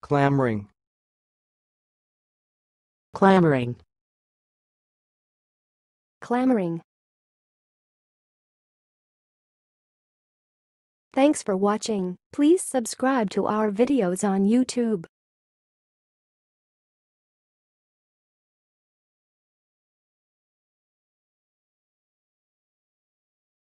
clamoring clamoring, clamoring. Thanks for watching. Please subscribe to our videos on YouTube.